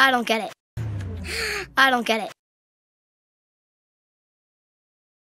I don't get it. I don't get it.